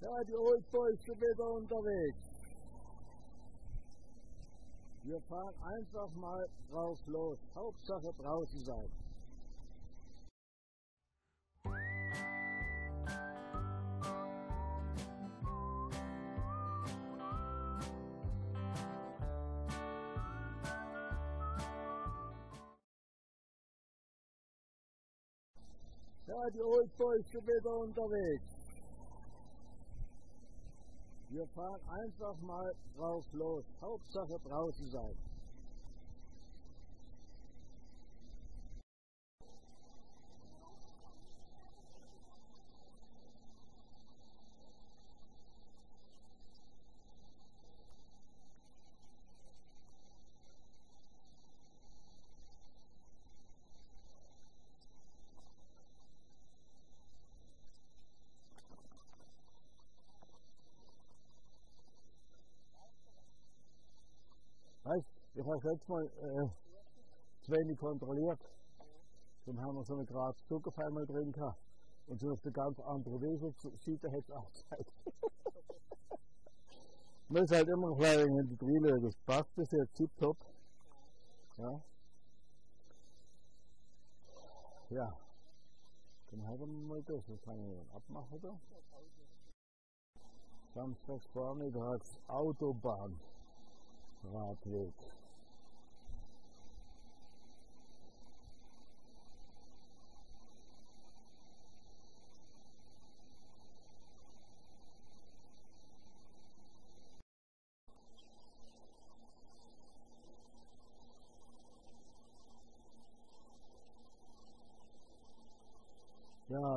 Ja, die Old Boys sind wieder unterwegs. Wir fahren einfach mal drauf los. Hauptsache draußen sein. Ja, die Old Boys sind wieder unterwegs. Wir fahren einfach mal drauf los. Hauptsache draußen sein. Weißt, ich habe letztes Mal äh, zu wenig kontrolliert. Dann haben wir so eine Gras Zucker einmal drin gehabt. Und so auf der ganz anderen Wesenseite hat es auch gezeigt. Man ist halt immer bisschen in die Drille, das passt bis jetzt tipptopp. Ja. Ja. Dann haben wir mal das. Was kann ich dann abmachen da? Samstags vormittags Autobahn. Radweg.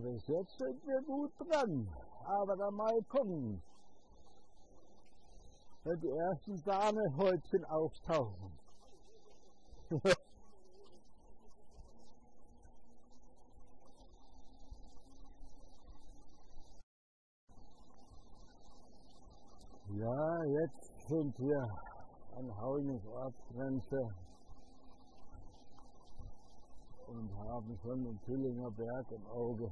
Bis jetzt sind wir gut dran. Aber dann mal gucken wenn die ersten Sahnehäubchen auftauchen. ja, jetzt sind wir an Haulingens Ortsgrenze und haben schon den Tüllinger Berg im Auge.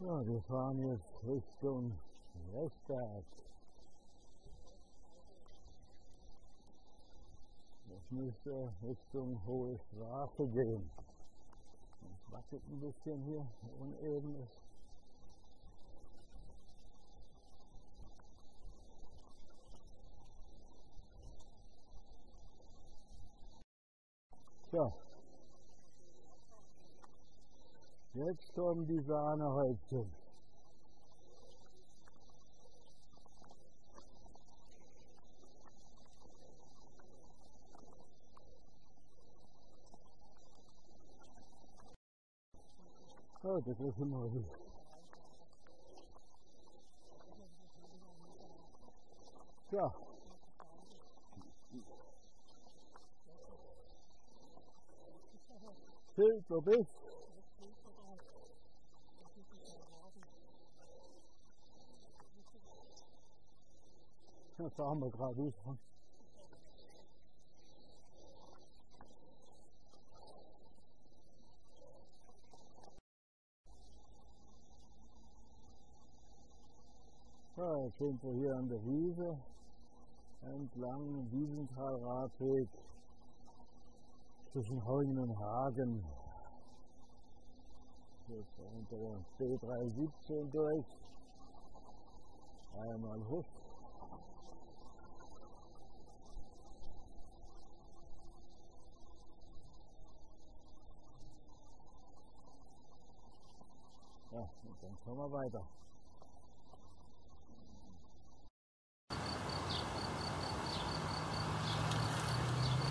Ja, wir fahren jetzt Richtung Westberg. Das müsste Richtung Hohe Straße gehen. Es wackelt ein bisschen hier, uneben ist. So, Jetzt kommen die Sahnehäubchen. Oh, das ist immer gut. Ja. Filter bis. Das fahren wir gerade durch. Jetzt sind wir hier an der Wiese entlang Wiesentalradweg zwischen Heugen und Hagen. Jetzt unter der B317 durch. Einmal hoch. Ja, und dann kommen wir weiter.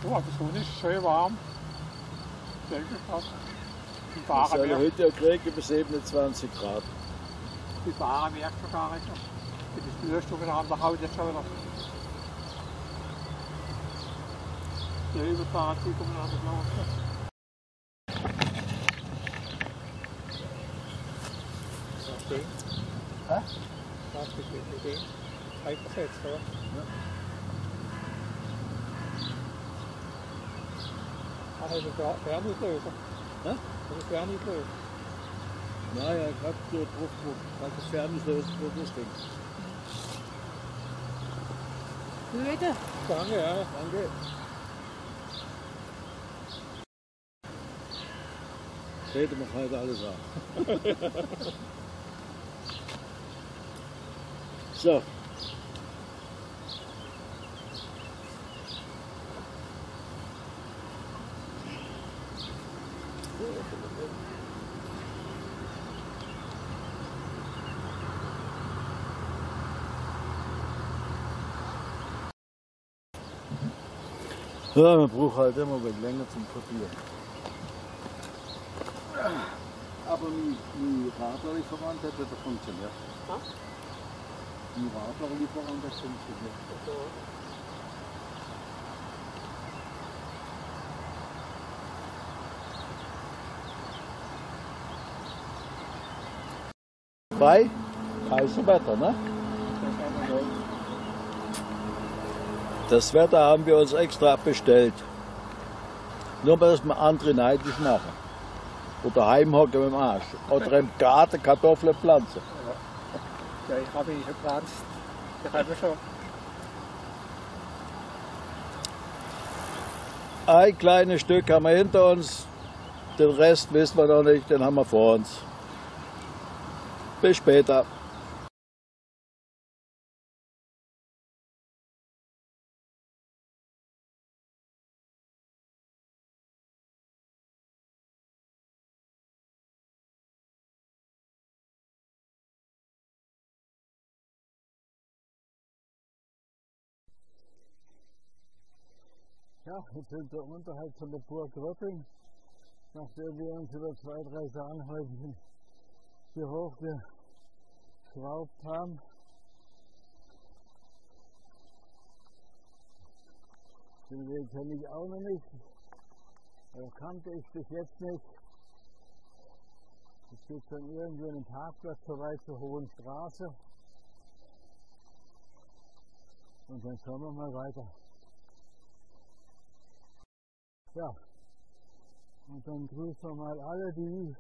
Oh, die Sonne ist schön warm. Denke ich gerade. Die Fahrer Also merken, heute kriege über 27 Grad. die Fahrer merken schon gar nicht. Die wieder an der Haut jetzt schon wieder. Die Überfahrer, kommen an das Laufen. Was ist mit dem? Zeitversetzt, oder? Ja. Ach, ein Fernauslöser. Hä? Ein Fernauslöser. Naja, gerade so drauf, das Fernseher für das Ding. Blöde. Danke, ja. Danke. Rede wir heute alles ab. so. Ja, man braucht halt immer ein bisschen länger zum Kopieren. Aber mein, mein Radlerlieferant hat das funktioniert. Was? Mein Radlerlieferant hat funktioniert. Bei heißem Wetter, ne? Das Wetter haben wir uns extra bestellt. Nur dass wir andere neidisch machen. Oder heimhocken mit dem Arsch. Oder im Garten Kartoffeln pflanzen. Ja, ich habe ihn gepflanzt. Ich habe schon. Ein kleines Stück haben wir hinter uns, den Rest wissen wir noch nicht, den haben wir vor uns. Bis später. Ja, jetzt sind wir unterhalb von der Burg Röpping, nachdem wir uns über zwei, drei Sahnhäuschen hier hochgeschraubt haben. Den Weg kenne ich auch noch nicht, oder kannte ich bis jetzt nicht. Es gibt dann irgendwo einen Parkplatz vorbei zur Hohen Straße. Und dann schauen wir mal weiter. Ja, und dann grüßen wir mal alle die,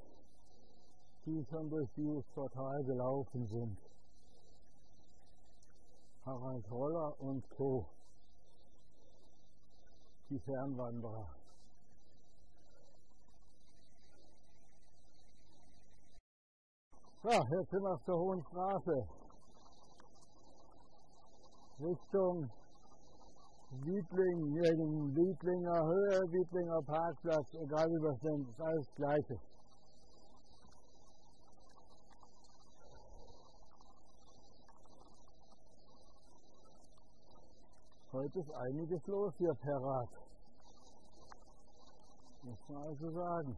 die schon durch dieses Portal gelaufen sind. Harald Roller und Co. Die Fernwanderer. Ja, jetzt sind wir auf der Hohen Straße. Richtung Wiedling, neben Wiedlinger Höhe, Wiedlinger Parkplatz, egal wie wir es ist alles Gleiche. Heute ist einiges los hier per Rad. Muss man also sagen.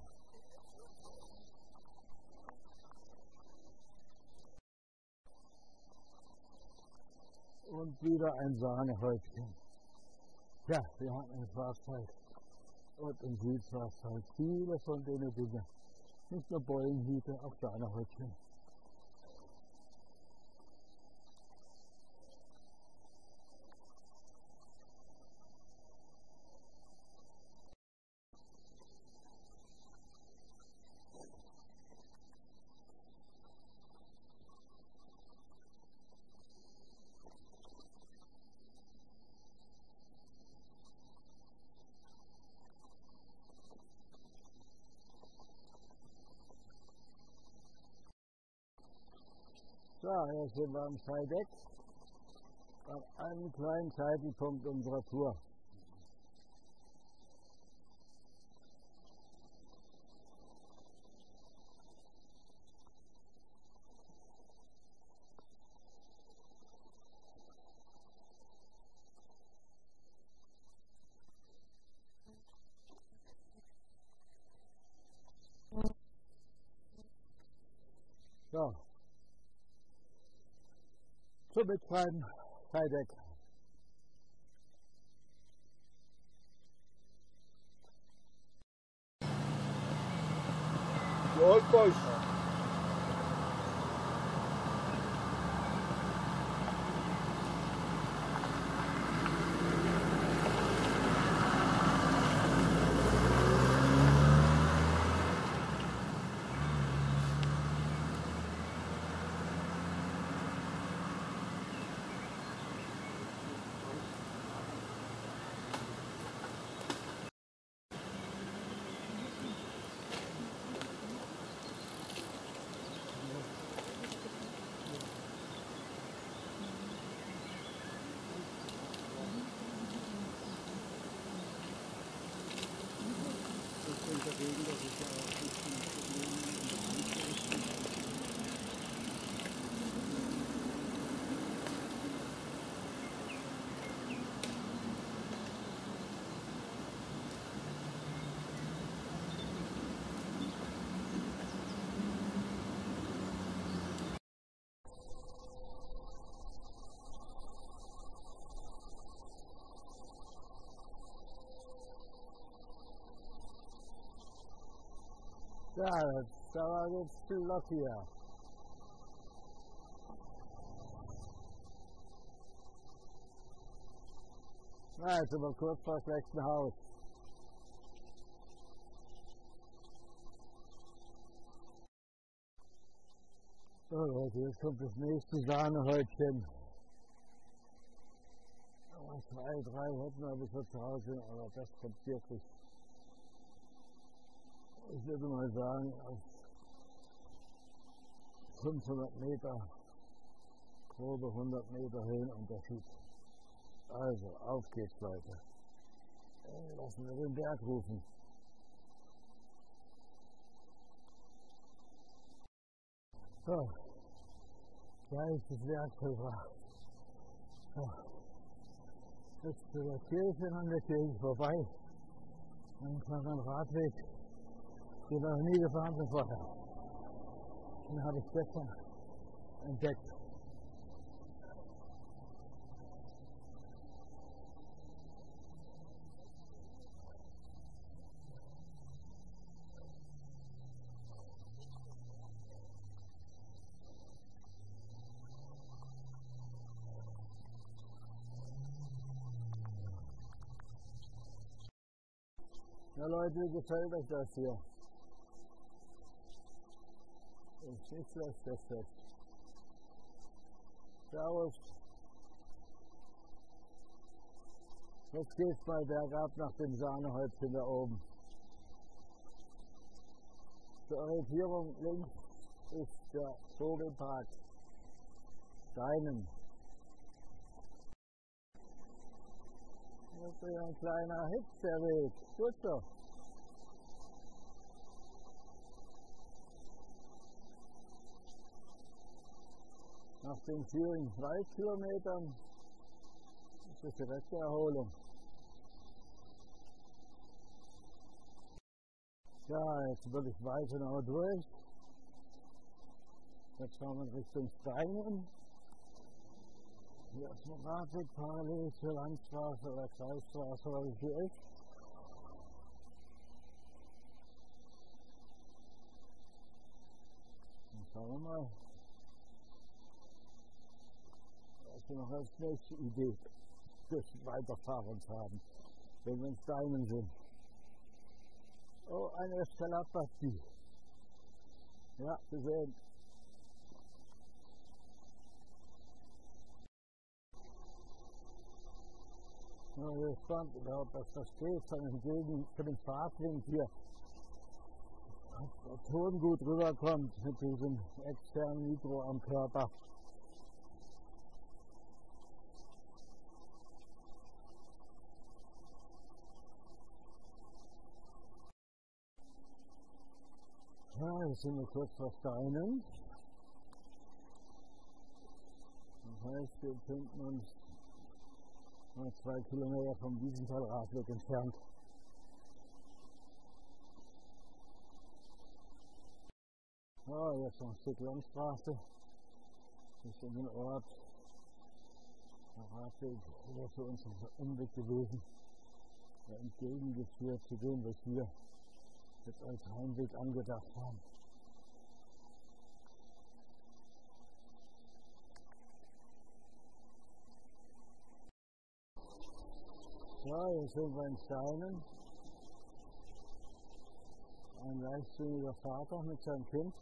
Und wieder ein Sahnehäubchen. Ja, wir haben einen Schwarzwald und einen Südschwarzwald. Viele von denen Dinge. Nicht nur Beulenhüte, auch Sahnehäubchen. So, jetzt sind wir am Scheideck. An einem kleinen Scheitelpunkt unserer Tour. Zum Mitschreiben, Scheideck. Die Oldboys. Ja, das, da war jetzt flott hier. Na, jetzt sind wir kurz vor dem schlechten Haus. So Leute, jetzt kommt das nächste Sahnehäutchen. Oh, zwei, drei hätten wir bis zu Hause aber das kommt wirklich. Ich würde mal sagen, auf 500 Meter, grobe 100 Meter Höhenunterschied. Also, auf geht's, Leute. Lassen wir den Berg rufen. So, da ist das Werkzeug. So. Jetzt zu der Kirche an der Kirche vorbei. Dann kommt ein Radweg, den wir noch nie gefahren sind vorher. Den habe ich gestern entdeckt. Ja Leute, wie gefällt euch das hier? Nicht schlecht, das Fest. Servus. Jetzt geht's mal bergab nach dem Sahnehäubchen da oben. Zur Orientierung links ist der Vogelpark Steinen. Das ist ein kleiner Hipsterweg. Gut so. Nach den vielen Waldkilometern ist das direkte Erholung. Ja, jetzt würde ich weiter noch durch. Jetzt fahren wir Richtung Steinen. Hier ist ein Radweg parallel zur Landstraße oder Kreisstraße, was es hier ist. Dann schauen wir mal. Was wir noch als nächste Idee des Weiterfahrens haben, wenn wir in Steinen sind. Oh, eine Escalade-Partie. Ja, gesehen. Ich bin gespannt, ob das versteht von dem Fahrtwind hier. Ob der Ton gut rüberkommt mit diesem externen Mikro am Körper. Jetzt sind wir kurz vor Steinen. Das heißt, wir befinden uns nur zwei Kilometer vom Wiesenthal-Radweg entfernt. Ja, jetzt noch ein Stück Landstraße bis in den Ort. Der Radweg wäre für uns ein Umweg gewesen, der entgegengeführt zu dem, was wir jetzt als Heimweg angedacht haben. Ja, jetzt sind wir in Steinen. Ein leichtsinniger Vater mit seinem Kind.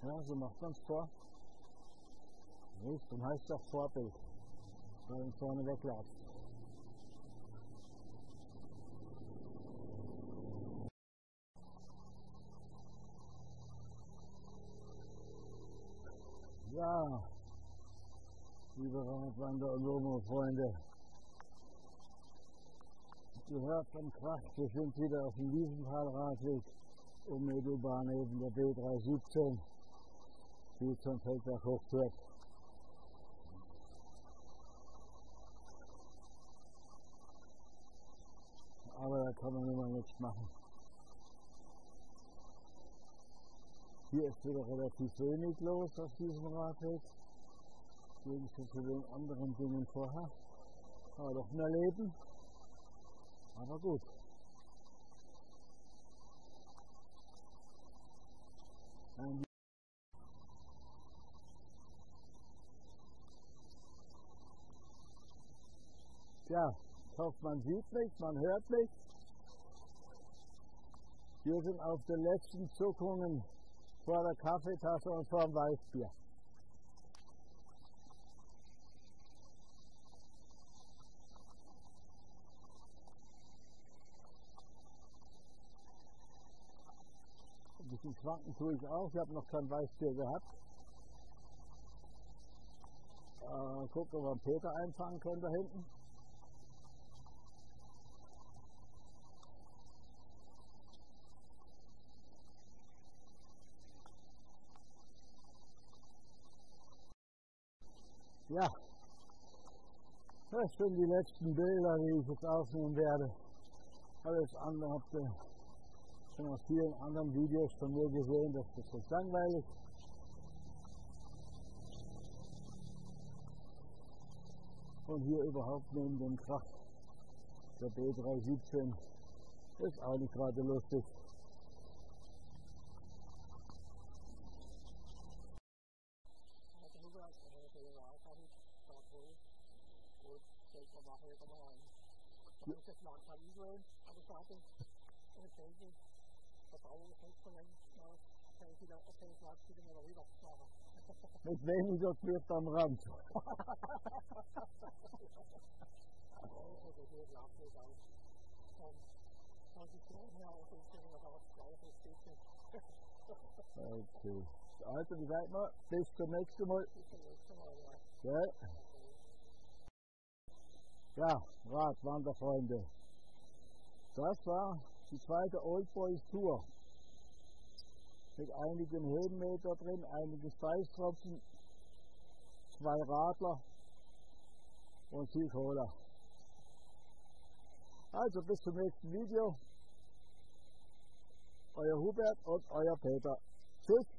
Ja, so macht man es vor. Nicht, dann heißt auch Vorbild, weil man vorne wegläuft. Ja, liebe Radwander und Lomo-Freunde, gehört vom Krach, wir sind wieder auf dem Wiesenthal-Radweg, unmittelbar neben der B317, die zum Feldberg hochführt. Aber da kann man mal nichts machen. Hier ist wieder relativ wenig los auf diesem Radweg. Gegensatz zu den anderen Dingen vorher. Aber doch mehr Leben. Aber gut. Ein Ja, ich hoffe, man sieht mich, man hört mich. Wir sind auf den letzten Zuckungen vor der Kaffeetasse und vor dem Weißbier. Bisschen schwanken tue ich auch. Ich habe noch kein Weißbier gehabt. Äh, gucken, ob wir Peter einfangen können da hinten. Ja, das sind die letzten Bilder, die ich jetzt aufnehmen werde. Alles andere habt ihr schon aus vielen anderen Videos von mir gesehen, das ist langweilig. Und hier überhaupt neben dem Krach der B317 ist auch nicht gerade lustig. Mit weniger Flucht am Rand. Okay. Also, wie sagt man? Bis zum nächsten Mal. Ja. Ja, Radwanderfreunde. Das war die zweite Old Boys Tour. Mit einigen Höhenmeter drin, einigen Speistropfen, zwei Radler und viel Cola. Also bis zum nächsten Video. Euer Hubert und euer Peter. Tschüss.